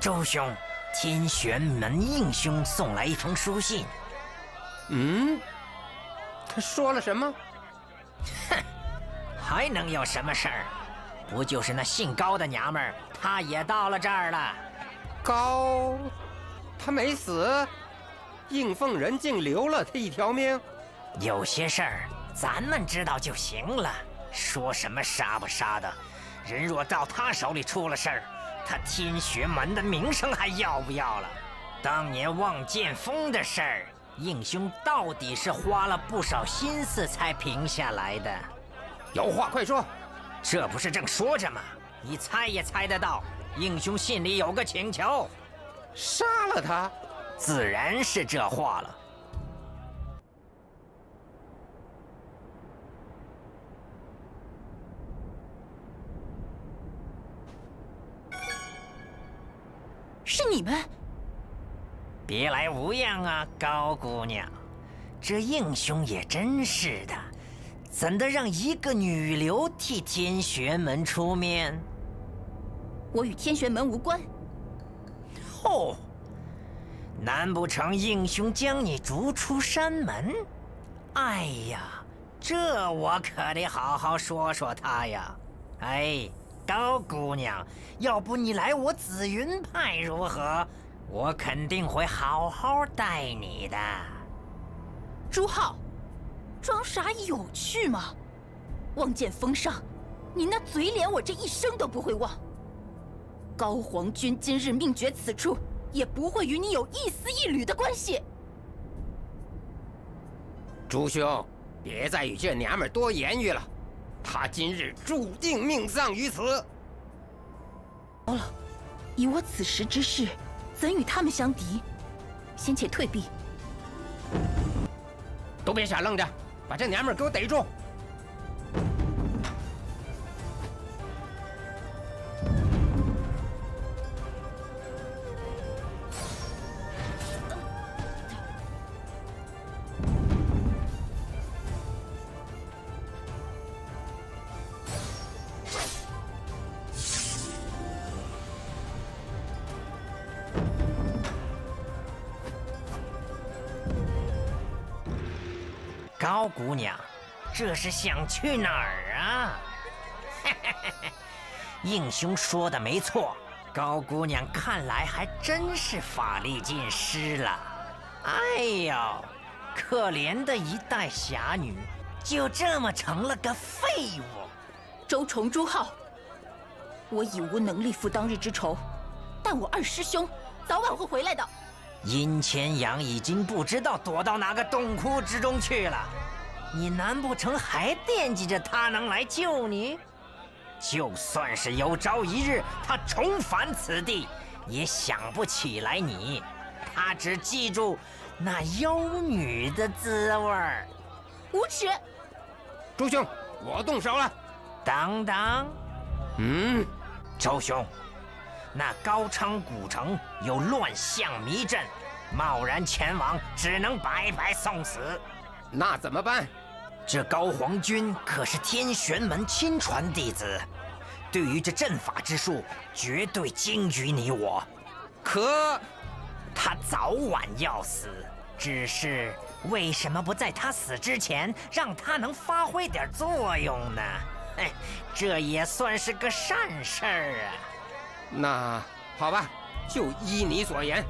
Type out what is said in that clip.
周兄，天玄门应兄送来一封书信。嗯，他说了什么？哼，还能有什么事儿？不就是那姓高的娘们儿，她也到了这儿了。高，他没死，应凤人竟留了他一条命。有些事儿咱们知道就行了，说什么杀不杀的，人若到他手里出了事儿，他天学门的名声还要不要了？当年望剑峰的事儿，应兄到底是花了不少心思才平下来的。有话快说。这不是正说着吗？你猜也猜得到，应兄信里有个请求，杀了他，自然是这话了。是你们？别来无恙啊，高姑娘，这应兄也真是的。怎的让一个女流替天玄门出面？我与天玄门无关。哦，难不成应兄将你逐出山门？哎呀，这我可得好好说说他呀！哎，高姑娘，要不你来我紫云派如何？我肯定会好好待你的。朱浩。装傻有趣吗？望见风上，你那嘴脸我这一生都不会忘。高皇君今日命绝此处，也不会与你有一丝一缕的关系。朱兄，别再与这娘们多言语了，她今日注定命丧于此。糟了，以我此时之势，怎与他们相敌？先且退避。都别傻愣着！把这娘们给我逮住！高姑娘，这是想去哪儿啊？应兄说的没错，高姑娘看来还真是法力尽失了。哎呦，可怜的一代侠女，就这么成了个废物。周崇朱浩，我已无能力复当日之仇，但我二师兄早晚会回来的。殷千阳已经不知道躲到哪个洞窟之中去了，你难不成还惦记着他能来救你？就算是有朝一日他重返此地，也想不起来你。他只记住那妖女的滋味儿。无耻！周兄，我动手了。等等，嗯，周兄。那高昌古城有乱象迷阵，贸然前往只能白白送死。那怎么办？这高皇君可是天玄门亲传弟子，对于这阵法之术，绝对精于你我。可他早晚要死，只是为什么不在他死之前让他能发挥点作用呢？哎，这也算是个善事儿啊。那好吧，就依你所言。